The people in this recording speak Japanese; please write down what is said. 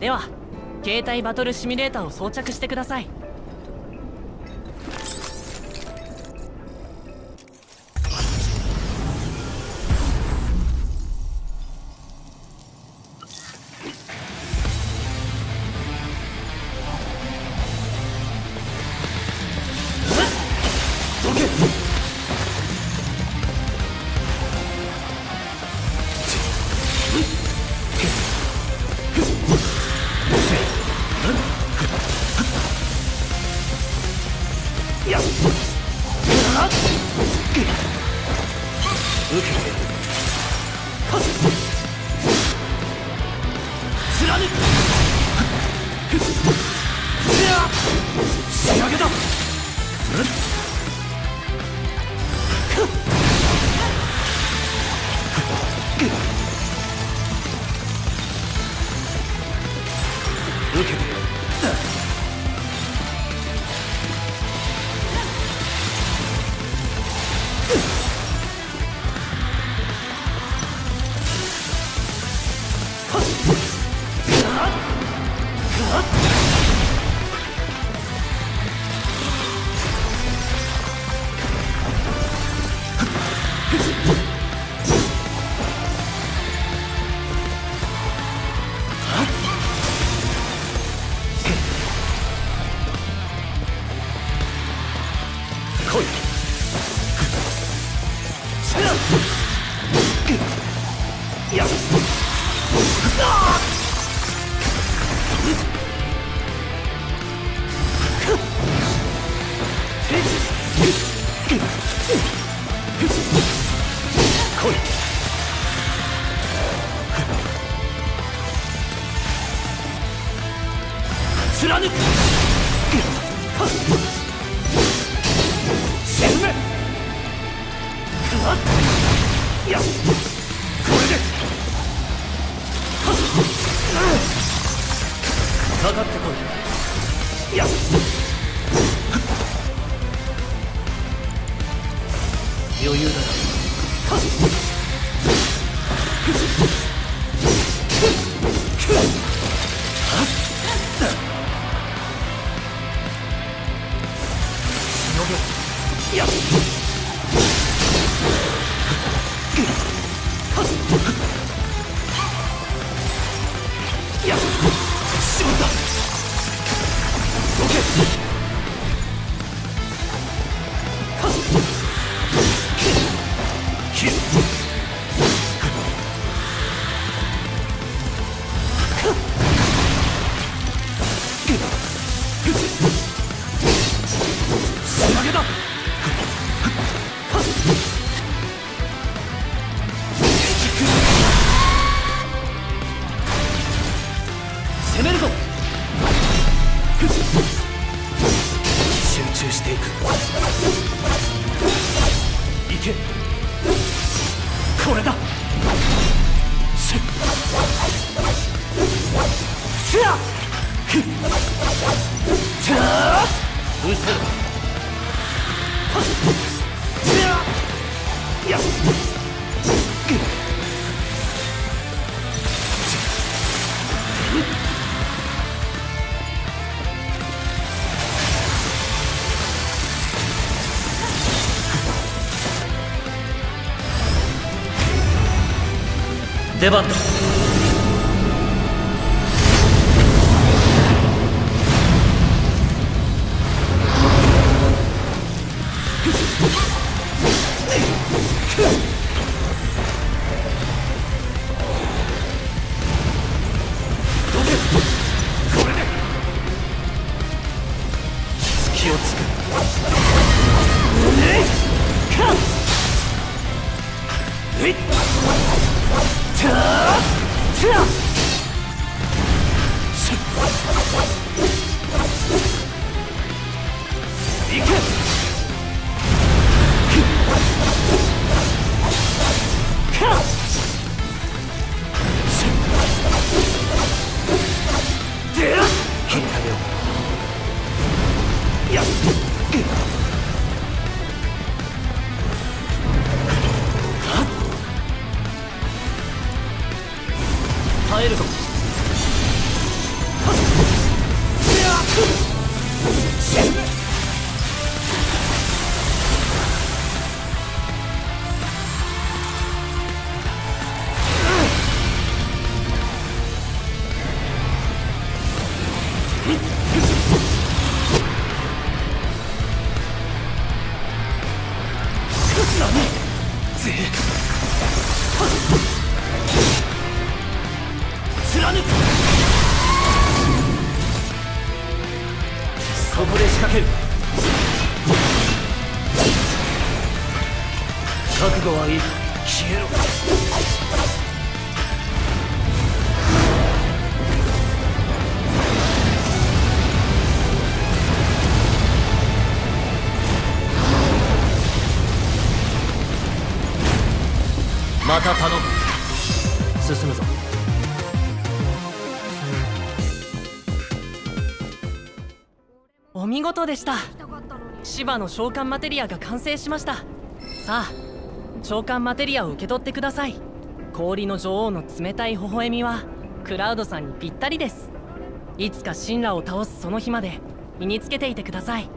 では携帯バトルシミュレーターを装着してください。受け受けて Yes! 貫く。沈め。やこれで。かかってこい。余裕だな。攻めるぞ。集中していく。いけ。これだ。せ。っ。せっせっ出番だそこで仕掛ける。覚悟はいい。消えろ。また頼む。進むぞ。見事でした。芝の召喚マテリアが完成しました。さあ召喚マテリアを受け取ってください。氷の女王の冷たい微笑みはクラウドさんにぴったりです。いつか神羅を倒すその日まで身につけていてください。